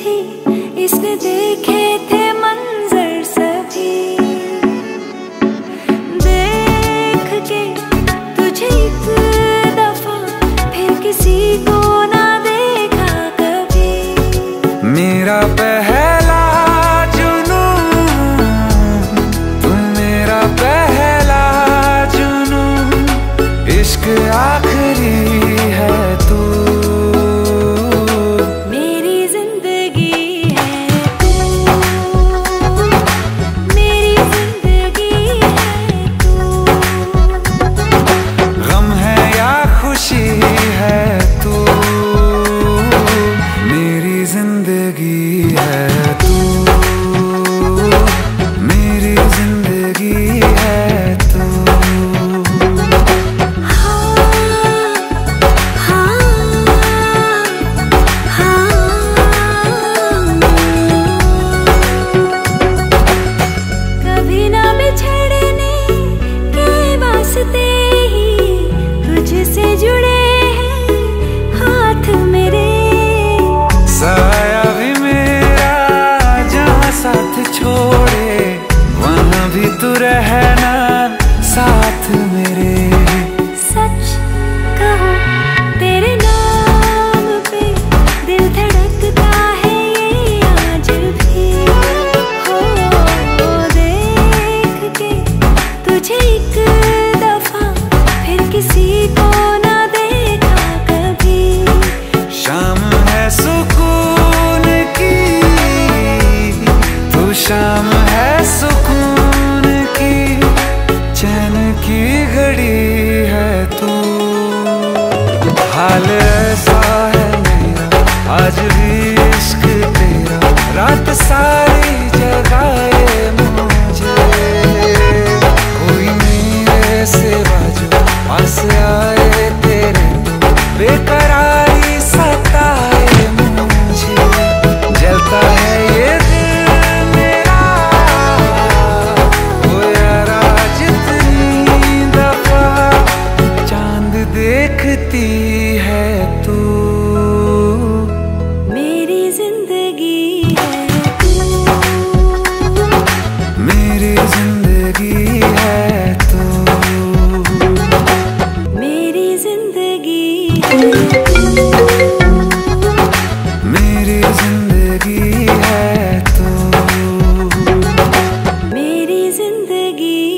थी, इसने देखे थे मंजर सभी। देख के तुझे एक दफ़ा फिर किसी को ना देखा कभी। मेरा I live ಹೋಗಿ